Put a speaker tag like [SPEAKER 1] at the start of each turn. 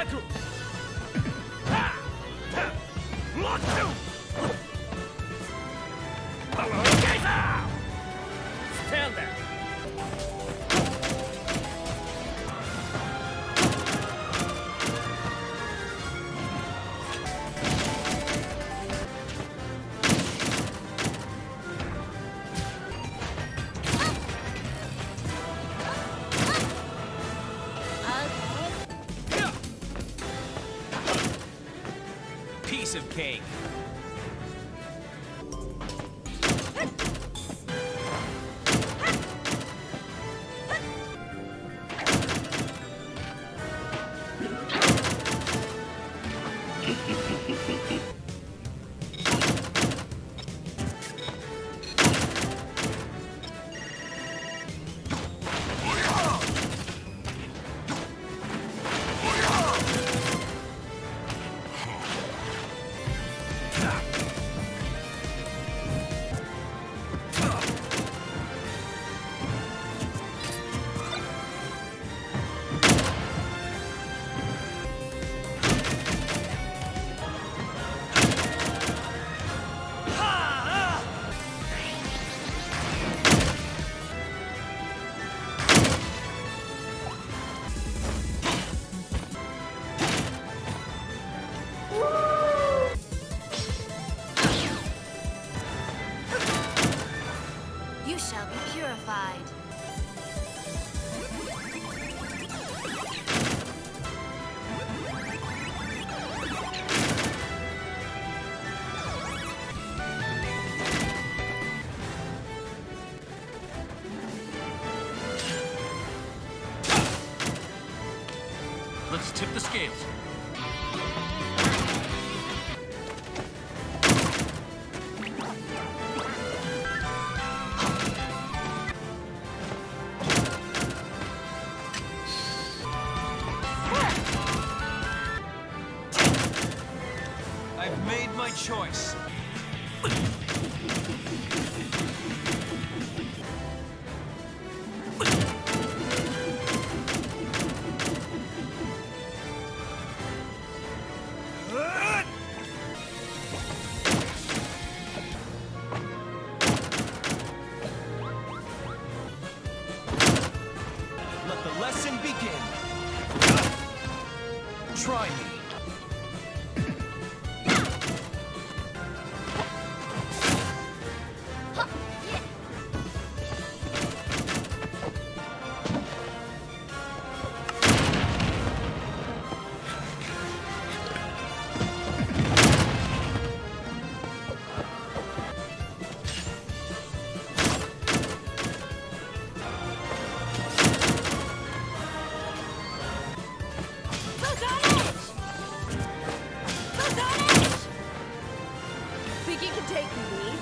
[SPEAKER 1] アタック
[SPEAKER 2] Piece of cake.
[SPEAKER 3] You shall be purified.
[SPEAKER 2] Let's tip the scales. Choice. Let the lesson begin. Try me.
[SPEAKER 3] Take me?